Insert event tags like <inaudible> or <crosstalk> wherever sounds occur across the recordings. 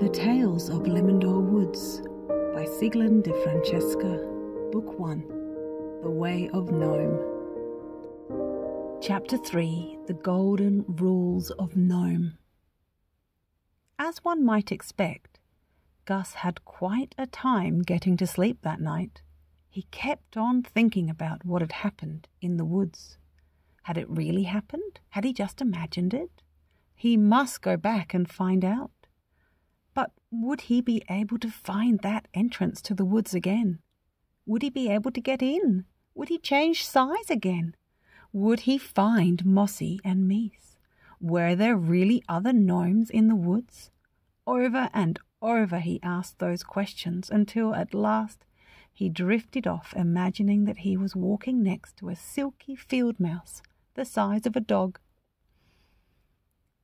The Tales of Limindoor Woods by Sieglinde de Francesca, Book 1 The Way of Gnome. Chapter 3 The Golden Rules of Gnome. As one might expect, Gus had quite a time getting to sleep that night. He kept on thinking about what had happened in the woods. Had it really happened? Had he just imagined it? He must go back and find out. Would he be able to find that entrance to the woods again? Would he be able to get in? Would he change size again? Would he find Mossy and Meese? Were there really other gnomes in the woods? Over and over he asked those questions until at last he drifted off, imagining that he was walking next to a silky field mouse the size of a dog.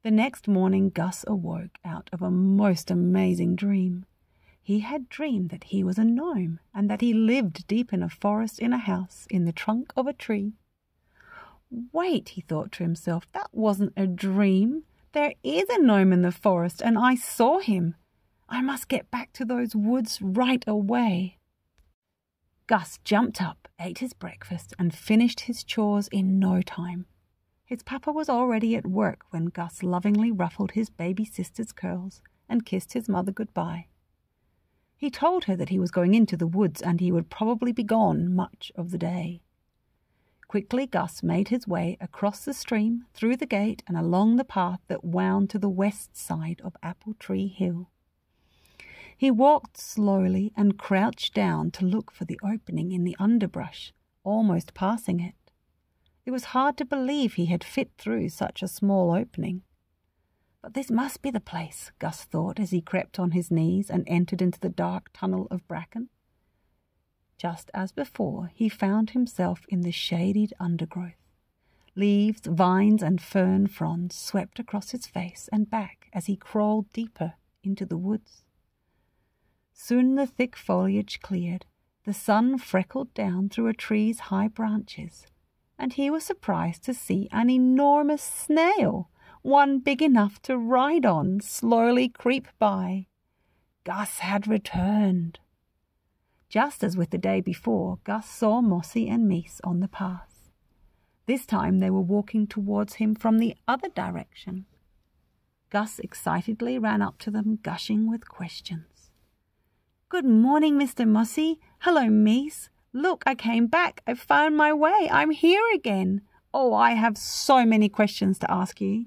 The next morning, Gus awoke out of a most amazing dream. He had dreamed that he was a gnome and that he lived deep in a forest in a house in the trunk of a tree. Wait, he thought to himself, that wasn't a dream. There is a gnome in the forest, and I saw him. I must get back to those woods right away. Gus jumped up, ate his breakfast, and finished his chores in no time. His papa was already at work when Gus lovingly ruffled his baby sister's curls and kissed his mother goodbye. He told her that he was going into the woods and he would probably be gone much of the day. Quickly, Gus made his way across the stream, through the gate, and along the path that wound to the west side of Apple Tree Hill. He walked slowly and crouched down to look for the opening in the underbrush, almost passing it. It was hard to believe he had fit through such a small opening. But this must be the place, Gus thought as he crept on his knees and entered into the dark tunnel of bracken. Just as before, he found himself in the shaded undergrowth. Leaves, vines, and fern fronds swept across his face and back as he crawled deeper into the woods. Soon the thick foliage cleared, the sun freckled down through a tree's high branches, and he was surprised to see an enormous snail, one big enough to ride on, slowly creep by. Gus had returned. Just as with the day before, Gus saw Mossy and Meese on the path. This time they were walking towards him from the other direction. Gus excitedly ran up to them, gushing with questions. Good morning, Mr. Mossy. Hello, Meese. Look, I came back. I found my way. I'm here again. Oh, I have so many questions to ask you.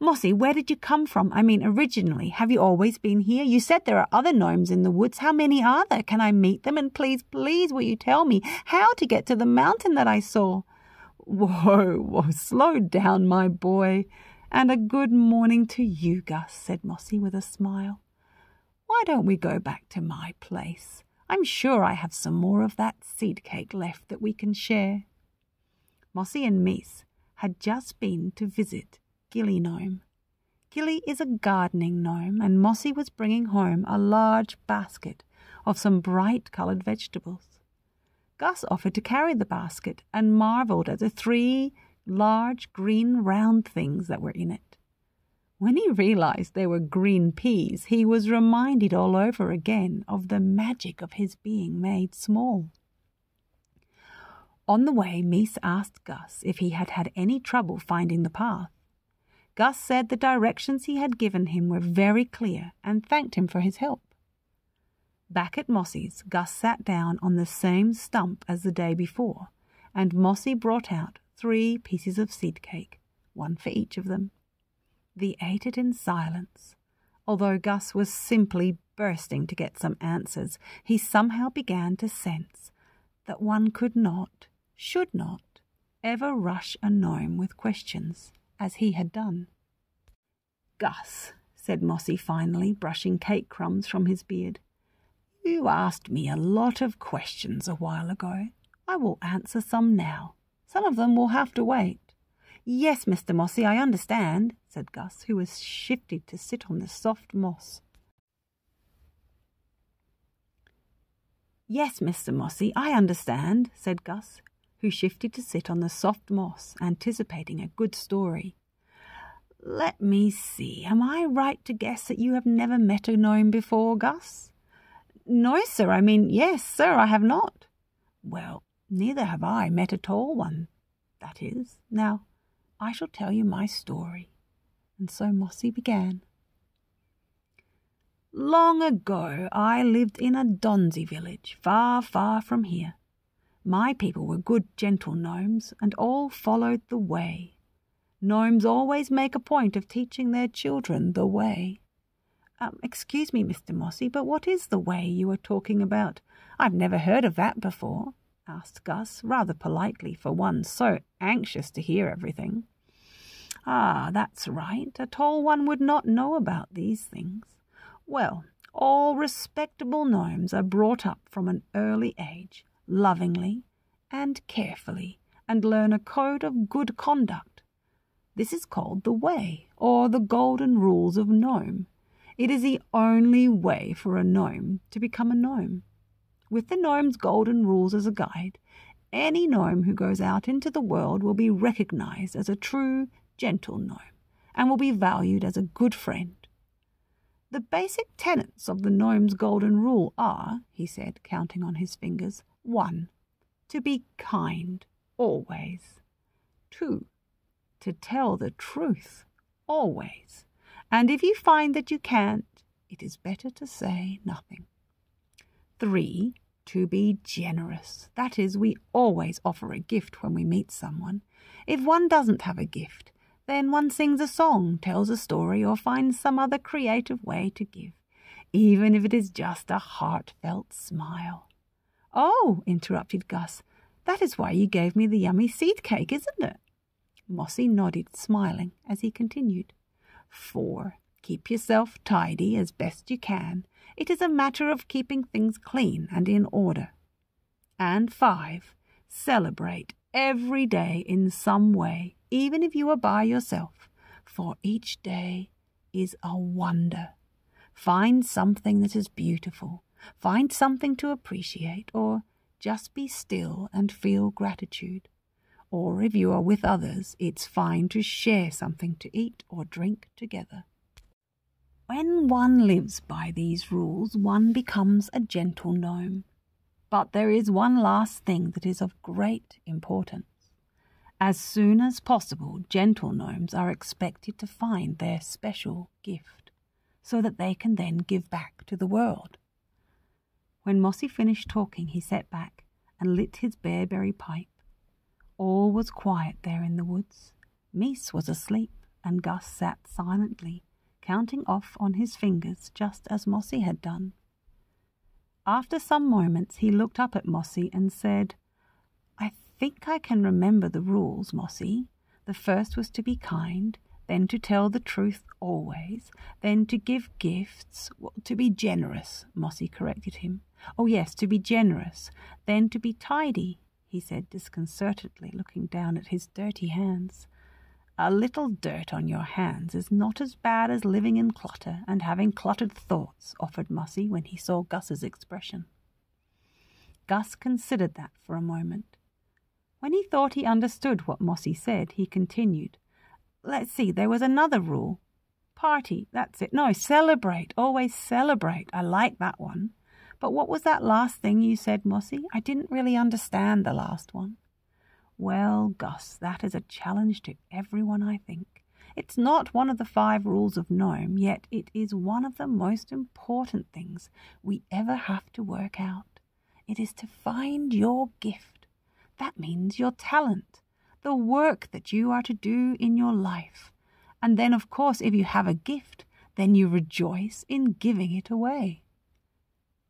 Mossy, where did you come from? I mean, originally. Have you always been here? You said there are other gnomes in the woods. How many are there? Can I meet them? And please, please, will you tell me how to get to the mountain that I saw? Whoa, <laughs> whoa, slow down, my boy. And a good morning to you, Gus, said Mossy with a smile. Why don't we go back to my place? I'm sure I have some more of that seed cake left that we can share. Mossy and Meese had just been to visit Gilly Gnome. Gilly is a gardening gnome, and Mossy was bringing home a large basket of some bright coloured vegetables. Gus offered to carry the basket and marvelled at the three large green round things that were in it. When he realized they were green peas, he was reminded all over again of the magic of his being made small. On the way, Meese asked Gus if he had had any trouble finding the path. Gus said the directions he had given him were very clear and thanked him for his help. Back at Mossy's, Gus sat down on the same stump as the day before, and Mossy brought out three pieces of seed cake, one for each of them. They ate it in silence. Although Gus was simply bursting to get some answers, he somehow began to sense that one could not, should not, ever rush a gnome with questions, as he had done. Gus, said Mossy finally, brushing cake crumbs from his beard, you asked me a lot of questions a while ago. I will answer some now. Some of them will have to wait. Yes, Mr. Mossy, I understand, said Gus, who was shifted to sit on the soft moss. Yes, Mr. Mossy, I understand, said Gus, who shifted to sit on the soft moss, anticipating a good story. Let me see. Am I right to guess that you have never met a gnome before, Gus? No, sir. I mean, yes, sir, I have not. Well, neither have I met a tall one. That is. Now, I shall tell you my story. And so Mossy began. Long ago, I lived in a Donsy village, far, far from here. My people were good, gentle gnomes, and all followed the way. Gnomes always make a point of teaching their children the way. Um, excuse me, Mr. Mossy, but what is the way you are talking about? I've never heard of that before, asked Gus, rather politely for one so anxious to hear everything. Ah, that's right. A tall one would not know about these things. Well, all respectable gnomes are brought up from an early age, lovingly and carefully, and learn a code of good conduct. This is called the Way, or the Golden Rules of Gnome. It is the only way for a gnome to become a gnome. With the gnome's golden rules as a guide, any gnome who goes out into the world will be recognized as a true, gentle gnome and will be valued as a good friend. The basic tenets of the gnome's golden rule are, he said, counting on his fingers, 1. To be kind, always. 2. To tell the truth, always and if you find that you can't, it is better to say nothing. 3. To be generous. That is, we always offer a gift when we meet someone. If one doesn't have a gift, then one sings a song, tells a story, or finds some other creative way to give, even if it is just a heartfelt smile. Oh, interrupted Gus, that is why you gave me the yummy seed cake, isn't it? Mossy nodded, smiling, as he continued. 4. Keep yourself tidy as best you can. It is a matter of keeping things clean and in order. And 5. Celebrate every day in some way, even if you are by yourself, for each day is a wonder. Find something that is beautiful, find something to appreciate, or just be still and feel gratitude or if you are with others, it's fine to share something to eat or drink together. When one lives by these rules, one becomes a gentle gnome. But there is one last thing that is of great importance. As soon as possible, gentle gnomes are expected to find their special gift, so that they can then give back to the world. When Mossy finished talking, he sat back and lit his bearberry pipe all was quiet there in the woods. Mees was asleep, and Gus sat silently, counting off on his fingers just as Mossy had done. After some moments he looked up at Mossy and said, I think I can remember the rules, Mossy. The first was to be kind, then to tell the truth always, then to give gifts, to be generous, Mossy corrected him. Oh, yes, to be generous, then to be tidy, he said disconcertedly, looking down at his dirty hands. A little dirt on your hands is not as bad as living in clutter and having cluttered thoughts, offered Mossy when he saw Gus's expression. Gus considered that for a moment. When he thought he understood what Mossy said, he continued. Let's see, there was another rule. Party, that's it. No, celebrate. Always celebrate. I like that one. But what was that last thing you said, Mossy? I didn't really understand the last one. Well, Gus, that is a challenge to everyone, I think. It's not one of the five rules of Gnome, yet it is one of the most important things we ever have to work out. It is to find your gift. That means your talent, the work that you are to do in your life. And then, of course, if you have a gift, then you rejoice in giving it away.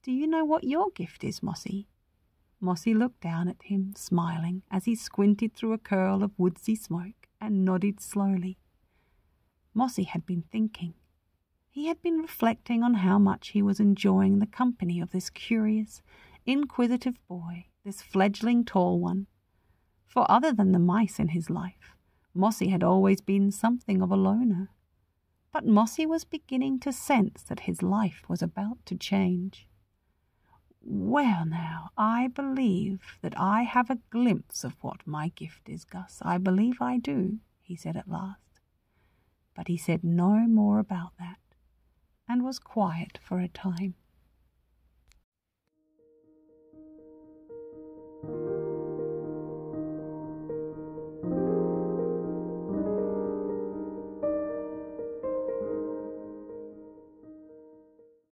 Do you know what your gift is, Mossy? Mossy looked down at him, smiling, as he squinted through a curl of woodsy smoke and nodded slowly. Mossy had been thinking. He had been reflecting on how much he was enjoying the company of this curious, inquisitive boy, this fledgling tall one. For other than the mice in his life, Mossy had always been something of a loner. But Mossy was beginning to sense that his life was about to change. Well, now, I believe that I have a glimpse of what my gift is, Gus. I believe I do, he said at last. but he said no more about that, and was quiet for a time.